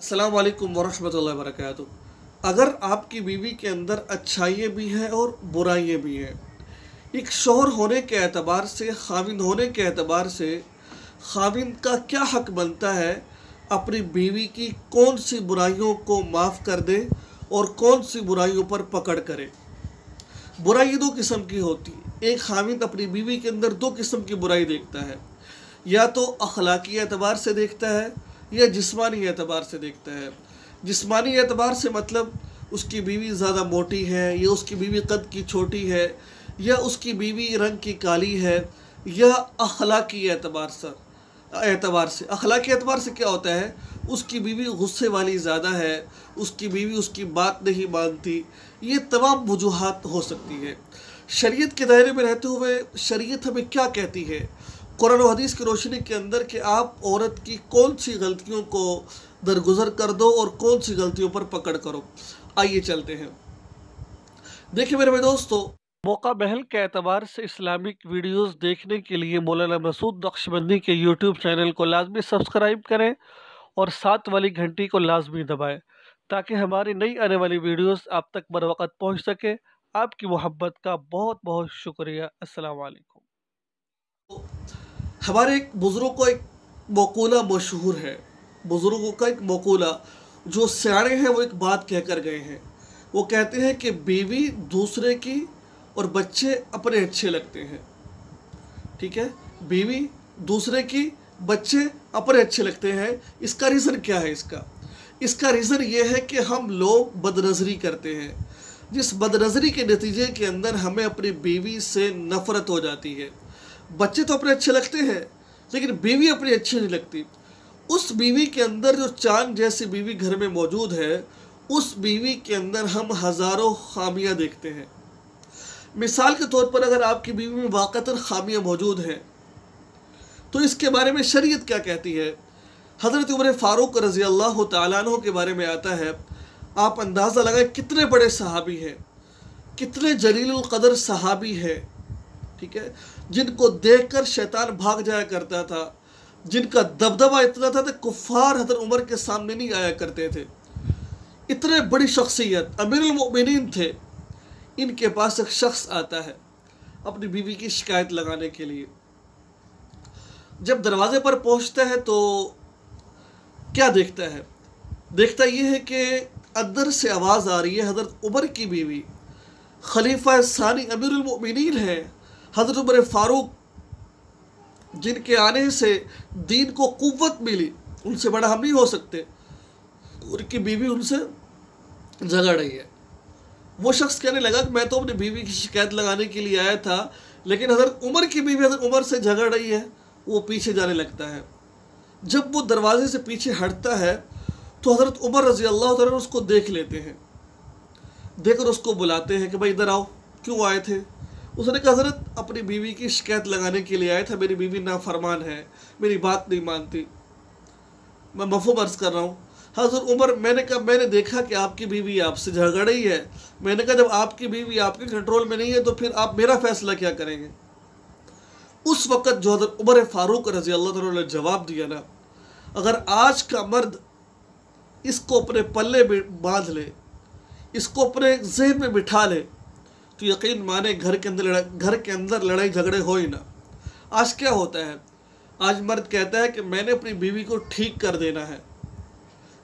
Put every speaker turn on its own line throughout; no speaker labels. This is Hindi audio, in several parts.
अस्सलाम वालेकुम वरहमतुल्लाहि वबरकातुहू अगर आपकी बीवी के अंदर अच्छाइयाँ भी हैं और बुराइयाँ भी हैं, एक शोहर होने के अतबार से, खाविंद होने के अतबार से खाविंद का क्या हक बनता है? अपनी बीवी की कौन सी बुराइयों को माफ़ कर दे और कौन सी बुराइयों पर पकड़ करे? बुराई दो किस्म की होती है। एक खाविंद अपनी बीवी के अंदर दो किस्म की बुराई देखता है। या तो अखलाकी एतबार से देखता है या जिस्मानी एतबार से देखता है। जिस्मानी एतबार से मतलब उसकी बीवी ज़्यादा मोटी है, या उसकी बीवी कद की छोटी है, या उसकी बीवी रंग की काली है, या अखलाकी एतबार से एतबार से। अखलाकी एतबार से क्या होता है? उसकी बीवी गुस्से वाली ज़्यादा है, उसकी बीवी उसकी बात नहीं मानती, ये तमाम वजूहत हो सकती है। शरीयत के दायरे में रहते हुए शरीयत हमें क्या कहती है? कुरान हदीस की रोशनी के अंदर कि आप औरत की कौन सी गलतियों को दरगुजर कर दो और कौन सी गलतियों पर पकड़ करो। आइए चलते हैं। देखिए मेरे भाई दोस्तों, मौका महल के एतबार से इस्लामिक वीडियोस देखने के लिए मौलाना मसूद नक्शबंदी के यूट्यूब चैनल को लाजमी सब्सक्राइब करें और साथ वाली घंटी को लाजमी दबाएँ, ताकि हमारी नई आने वाली वीडियोस आप तक बर वक्त पहुँच सके। आपकी मोहब्बत का बहुत बहुत शुक्रिया। अस्सलाम वालेकुम। हमारे एक बुज़ुर्ग को एक मकूला मशहूर है। बुज़ुर्गों का एक मकूला, जो सियाणे हैं, वो एक बात कह कर गए हैं। वो कहते हैं कि बीवी दूसरे की और बच्चे अपने अच्छे लगते हैं। ठीक है? बीवी दूसरे की, बच्चे अपने अच्छे लगते हैं। इसका रीज़न क्या है इसका? इसका रीज़न ये है कि हम लोग बदनज़री करते हैं। जिस बदनज़री के नतीजे के अंदर हमें अपनी बीवी से नफ़रत हो जाती है। बच्चे तो अपने अच्छे लगते हैं, लेकिन बीवी अपनी अच्छी नहीं लगती। उस बीवी के अंदर जो चाँद जैसी बीवी घर में मौजूद है, उस बीवी के अंदर हम हज़ारों खामियाँ देखते हैं। मिसाल के तौर पर अगर आपकी बीवी में वाक़ता खामियाँ मौजूद हैं तो इसके बारे में शरीयत क्या कहती है? हज़रत उमर फ़ारूक रज़ी अल्लाह तु के बारे में आता है। आप अंदाज़ा लगाए कितने बड़े सहाबी हैं, कितने जलील कदर सहाबी है ठीक है? जिनको देखकर शैतान भाग जाया करता था, जिनका दबदबा इतना था कि कुफ़ार हजर उमर के सामने नहीं आया करते थे। इतने बड़ी शख्सियत अमीरमिन थे। इनके पास एक शख्स आता है, अपनी बीवी की शिकायत लगाने के लिए। जब दरवाजे पर पहुँचता है तो क्या देखता है? देखता यह है कि अंदर से आवाज़ आ रही है हज़रत उमर की बीवी। खलीफा सानी अमीर अमीरमिन है। हज़रत उमर फ़ारूक, जिनके आने से दीन को कुत मिली, उनसे बड़ा हम नहीं हो सकते। उनकी बीवी उनसे झगड़ रही है। वो शख्स कहने लगा कि मैं तो अपनी बीवी की शिकायत लगाने के लिए आया था, लेकिन हज़रत उमर की बीवी हज़रत उमर से झगड़ रही है, वो पीछे जाने लगता है। जब वो दरवाजे से पीछे हटता है तो हज़रत उमर रज़ी अल्लाह उसको देख लेते हैं। देखकर उसको बुलाते हैं कि भाई, इधर आओ, क्यों आए थे? उसने कहा, हज़रत, अपनी बीवी की शिकायत लगाने के लिए आया था, मेरी बीवी ना फरमान है, मेरी बात नहीं मानती। मैं मफो अर्ज़ कर रहा हूँ। हज़रत उमर, मैंने कहा, मैंने देखा कि आपकी बीवी आपसे झगड़ रही है। मैंने कहा, जब आपकी बीवी आपके कंट्रोल में नहीं है तो फिर आप मेरा फैसला क्या करेंगे? उस वक़्त जो हज़रत उमर फ़ारूक रज़ी अल्लाह ने जवाब दिया ना, अगर आज का मर्द इसको अपने पल्ले में बाँध ले, इसको अपने जहन में बिठा ले तो यकीन माने घर के अंदर लड़ाई घर के अंदर लड़ाई झगड़े हो ही ना। आज क्या होता है? आज मर्द कहता है कि मैंने अपनी बीवी को ठीक कर देना है।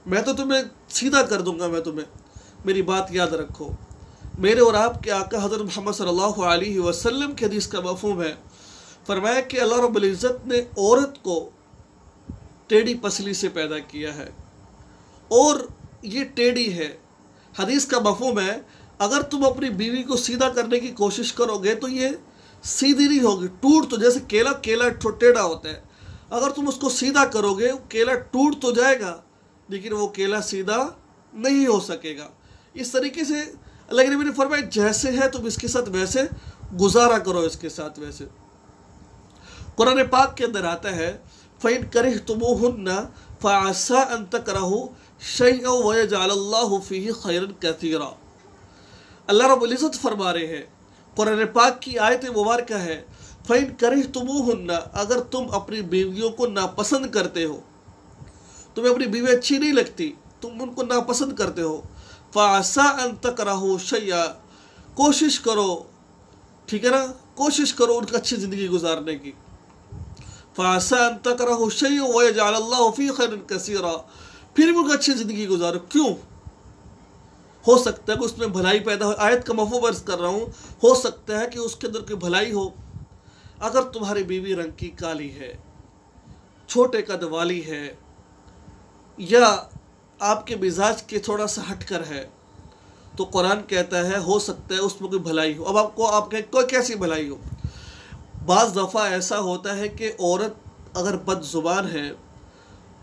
मैं तो तुम्हें सीधा कर दूँगा, मैं तुम्हें। मेरी बात याद रखो। मेरे और आपके आका हज़रत मोहम्मद सल्लल्लाहु अलैहि वसल्लम के हदीस का मफहम है। फरमाया कि अल्लाह रब्ज़त ने औरत को टेढ़ी पसली से पैदा किया है। और ये टेढ़ी है। हदीस का मफहम है अगर तुम अपनी बीवी को सीधा करने की कोशिश करोगे तो ये सीधी नहीं होगी, टूट तो जैसे केला केला टेढ़ा होता है। अगर तुम उसको सीधा करोगे केला टूट तो जाएगा, लेकिन वो केला सीधा नहीं हो सकेगा। इस तरीके से अल्लाह नबी ने फरमाया, जैसे है तुम इसके साथ वैसे गुजारा करो इसके साथ वैसे। कुरान पाक के अंदर आता है फ़ैन कर तुम हन्ना फ़ासा अंत करहू शई वजाल्ला फ़ी खैरन अल्लाह रबुल्ज़त फरमा रहे हैं। कुरान पाक की आयत मुबारक है। फ़ैन करे तुम हन्ना अगर तुम अपनी बीवियों को नापसंद करते हो। तुम्हें अपनी बीवी अच्छी नहीं लगती, तुम उनको नापसंद करते हो। फ़ासा अन तक रहो शैया कोशिश करो, ठीक है ना? कोशिश करो उनका अच्छी ज़िंदगी गुजारने की। फ़ासा अन तक रहो शैया वह जाफ़ी खैर कसीरा। फिर भी उनका अच्छी ज़िंदगी गुजारो। क्यों? हो सकता है कि उसमें भलाई पैदा हो। आयत का मफू वर्ज कर रहा हूँ, हो सकता है कि उसके अंदर कोई भलाई हो। अगर तुम्हारी बीवी रंग की काली है, छोटे कद वाली है, या आपके मिजाज के थोड़ा सा हटकर है तो कुरान कहता है, हो सकता है उसमें कोई भलाई हो। अब आपको आप कहें, कोई कैसी भलाई हो? बाज़ दफ़ा ऐसा होता है कि औरत अगर बदजुबान है,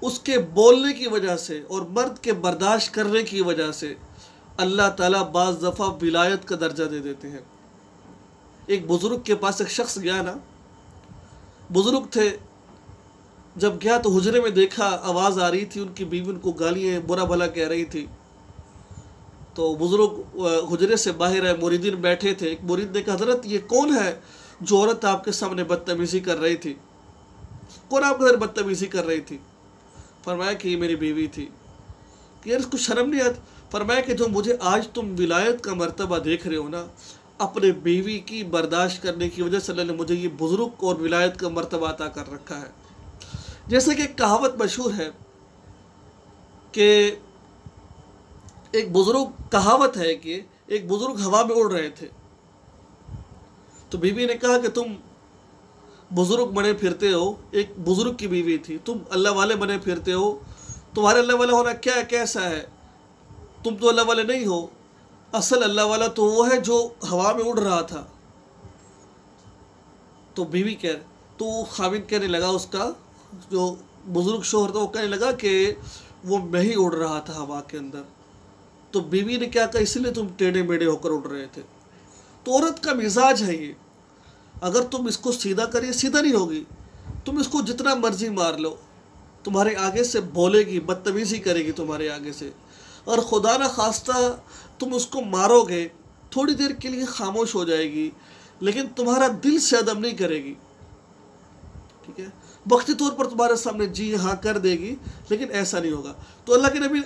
उसके बोलने की वजह से और मर्द के बर्दाश्त करने की वजह से अल्लाह ताला बाज़ दफ़ा विलायत का दर्जा दे देते हैं। एक बुज़ुर्ग के पास एक शख्स गया ना, बुज़ुर्ग थे, जब गया तो हुजरे में देखा, आवाज़ आ रही थी उनकी बीवी उनको गालियाँ, बुरा भला कह रही थी। तो बुज़ुर्ग हुजरे से बाहर आए, मुरीदीन बैठे थे। एक मुरीद ने कहा, हज़रत, ये कौन है जो औरत आपके सामने बदतमीज़ी कर रही थी? कौन आपके घर बदतमीज़ी कर रही थी? फरमाया कि ये मेरी बीवी थी। कि यार, इसको शर्म नहीं आती? फरमाया कि जो मुझे आज तुम विलायत का मरतबा देख रहे हो ना, अपने बीवी की बर्दाश्त करने की वजह से ने मुझे ये बुज़ुर्ग और विलायत का मरतबा अता कर रखा है। जैसे कि कहावत मशहूर है कि एक बुज़ुर्ग, कहावत है कि एक बुज़ुर्ग हवा में उड़ रहे थे। तो बीवी ने कहा कि तुम बुज़ुर्ग बने फिरते हो, एक बुज़ुर्ग की बीवी थी। तुम अल्लाह वाले बने फिरते हो, तुम्हारे अल्लाह वाला होना क्या, कैसा है? तुम तो अल्लाह वाले नहीं हो। असल अल्लाह वाला तो वो है जो हवा में उड़ रहा था। तो बीवी कह तो खामिद कहने लगा उसका, जो बुज़ुर्ग शोहर था, वो कहने लगा कि वो मैं ही उड़ रहा था हवा के अंदर। तो बीवी ने क्या कहा, इसलिए तुम टेढ़े मेढ़े होकर उड़ रहे थे। तो औरत का मिजाज है ये। अगर तुम इसको सीधा करिए, सीधा नहीं होगी। तुम इसको जितना मर्ज़ी मार लो। तुम्हारे आगे से बोलेगी, बदतमीज़ी करेगी तुम्हारे आगे से। और खुदा न खास्ता, तुम उसको मारोगे, थोड़ी देर के लिए खामोश हो जाएगी, लेकिन तुम्हारा दिल से अदम नहीं करेगी। ठीक है? वक्ती तौर पर तुम्हारे सामने जी हाँ कर देगी, लेकिन ऐसा नहीं होगा। तो अल्लाह के नबी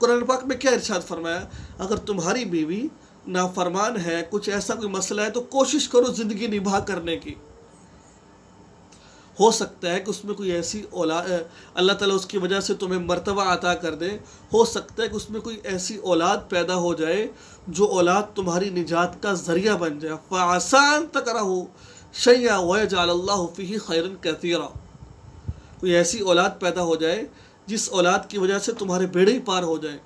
कुरान पाक में क्या इरशाद फरमाया? अगर तुम्हारी बीवी नाफरमान है, कुछ ऐसा कोई मसला है तो कोशिश करो ज़िंदगी निभा करने की। हो सकता है कि उसमें कोई ऐसी औला अल्लाह ताला उसकी वजह से तुम्हें मर्तबा अता कर दे। हो सकता है कि उसमें कोई ऐसी औलाद पैदा हो जाए, जो औलाद तुम्हारी निजात का ज़रिया बन जाए। फ़ासान तक रहो शैया वजाल्लाफ़ी खैरन कतीरा कोई ऐसी औलाद पैदा हो जाए जिस औलाद की वजह से तुम्हारे बेड़े ही पार हो जाए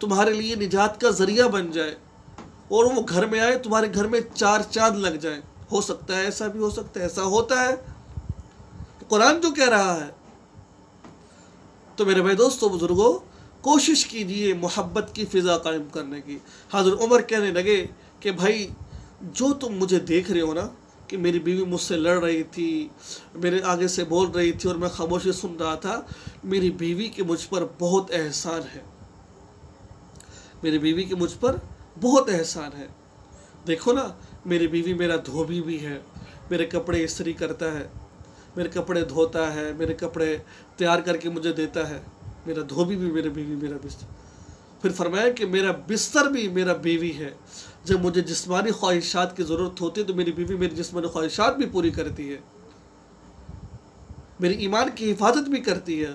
तुम्हारे लिए निजात का ज़रिया बन जाए और वो घर में आए तुम्हारे घर में चार चाँद लग जाए हो सकता है ऐसा भी हो सकता है ऐसा होता है कुरान जो कह रहा है। तो मेरे भाई दोस्तों, बुज़ुर्गों, कोशिश कीजिए मोहब्बत की फ़िज़ा कायम करने की। हाजिर उमर कहने लगे कि भाई, जो तुम मुझे देख रहे हो ना, कि मेरी बीवी मुझसे लड़ रही थी, मेरे आगे से बोल रही थी और मैं खामोशी सुन रहा था, मेरी बीवी के मुझ पर बहुत एहसान है। मेरी बीवी के मुझ पर बहुत एहसान है। देखो ना, मेरी बीवी मेरा धोबी भी है, मेरे कपड़े इस्त्री करता है। मेरे कपड़े धोता है, मेरे कपड़े तैयार करके मुझे देता है, मेरा धोबी भी मेरे बीवी, मेरा बिस्तर। फिर फरमाया कि मेरा बिस्तर भी मेरा बीवी है। जब मुझे जिस्मानी ख्वाहिशात की ज़रूरत होती है तो मेरी बीवी मेरी जिस्मानी ख्वाहिशात भी पूरी करती है। मेरी ईमान की हिफाजत भी करती है।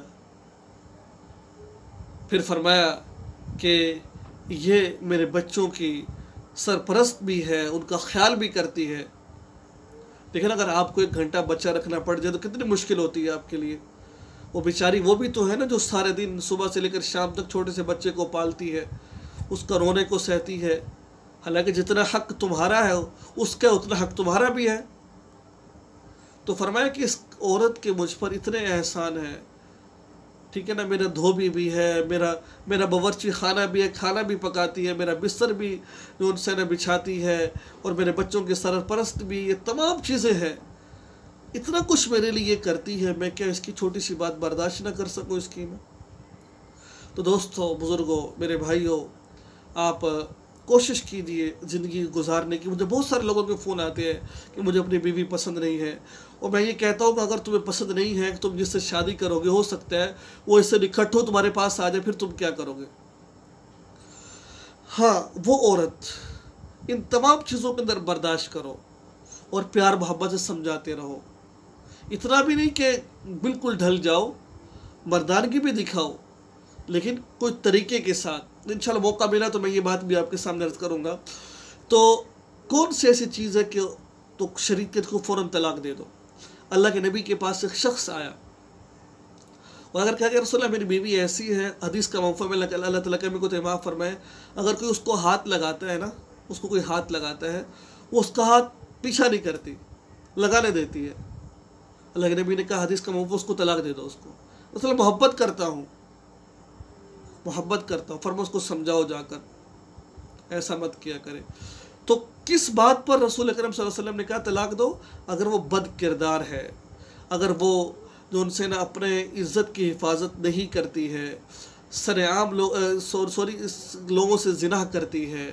फिर फरमाया कि ये मेरे बच्चों की सरपरस्त भी है, उनका ख्याल भी करती है। देखिए ना, अगर आपको एक घंटा बच्चा रखना पड़ जाए तो कितनी मुश्किल होती है आपके लिए। वो बेचारी, वो भी तो है ना जो सारे दिन सुबह से लेकर शाम तक छोटे से बच्चे को पालती है, उसका रोने को सहती है। हालाँकि जितना हक तुम्हारा है, उसका उतना हक तुम्हारा भी है। तो फरमाया कि इस औरत के मुझ पर इतने एहसान हैं। ठीक है ना, मेरा धोबी भी है, मेरा मेरा बावरची खाना भी है, खाना भी पकाती है, मेरा बिस्तर भी जो उनसे ना बिछाती है, और मेरे बच्चों की सरपरस्त भी, ये तमाम चीज़ें हैं। इतना कुछ मेरे लिए करती है, मैं क्या इसकी छोटी सी बात बर्दाश्त ना कर सकूँ इसकी मैं? तो दोस्तों, बुज़ुर्गों, मेरे भाइयों, आप कोशिश कीजिए ज़िंदगी गुजारने की। मुझे बहुत सारे लोगों के फ़ोन आते हैं कि मुझे अपनी बीवी पसंद नहीं है और मैं ये कहता हूँ कि अगर तुम्हें पसंद नहीं है कि तुम जिससे शादी करोगे, हो सकता है वो इससे निकट हो, तुम्हारे पास आ जाए, फिर तुम क्या करोगे? हाँ वो औरत इन तमाम चीज़ों के अंदर बर्दाश्त करो और प्यार मोहब्बत से समझाते रहो। इतना भी नहीं कि बिल्कुल ढल जाओ, मर्दानगी भी दिखाओ, लेकिन कोई तरीके के साथ। इन मौका मिला तो मैं ये बात भी आपके सामने अर्ज़ करूँगा। तो कौन सी ऐसी चीज़ है कि तो शरीक को फ़ौर तलाक दे दो? अल्लाह के नबी के पास एक शख्स आया। और अगर कहा कि रसोल्ला मेरी बीवी ऐसी है, हदीस का मौफा में अल्लाह तला के को तो फरमाए, अगर कोई उसको हाथ लगाता है ना, उसको कोई हाथ लगाता है, वो उसका हाथ पीछा नहीं करती, लगाने देती है। अल्लाह के नबी ने कहा, हदीस का मौफा, उसको तलाक दे दो उसको। असल मोहब्बत करता हूँ। मोहब्बत करता हूँ। फरमा उसको समझाओ जाकर। ऐसा मत किया करे। तो किस बात पर रसूल अकरम वसल्लम ने कहा, तलाक दो? अगर वो बद किरदार है, अगर वो जो उनसे ना अपने इज़्ज़त की हिफाजत नहीं करती है, सरेआम लोग सॉरी लोगों से जिना करती है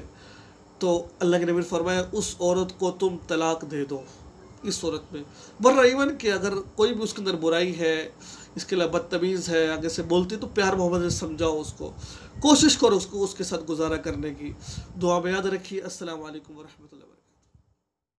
तो अल्लाह के नबी फरमाया, उस औरत को तुम तलाक दे दो। इस सूरत में। वरना इवन कि अगर कोई भी उसके अंदर बुराई है, इसके अलावा बदतमीज़ है, आगे से बोलती तो प्यार मोहब्बत से समझाओ उसको। कोशिश करो उसको, उसके साथ गुजारा करने की। दुआ में याद रखिए। असल वरहमल